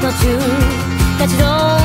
途中立ち止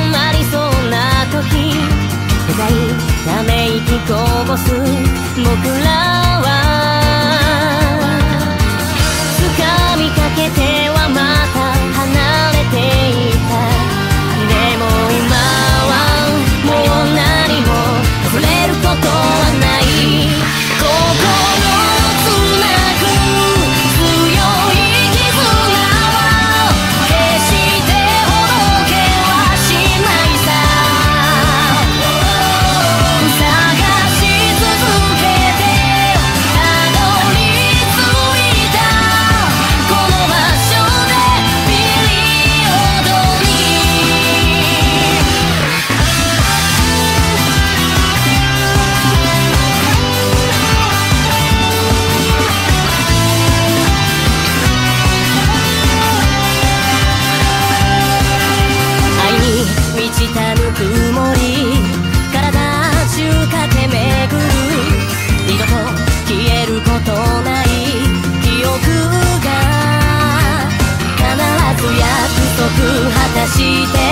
して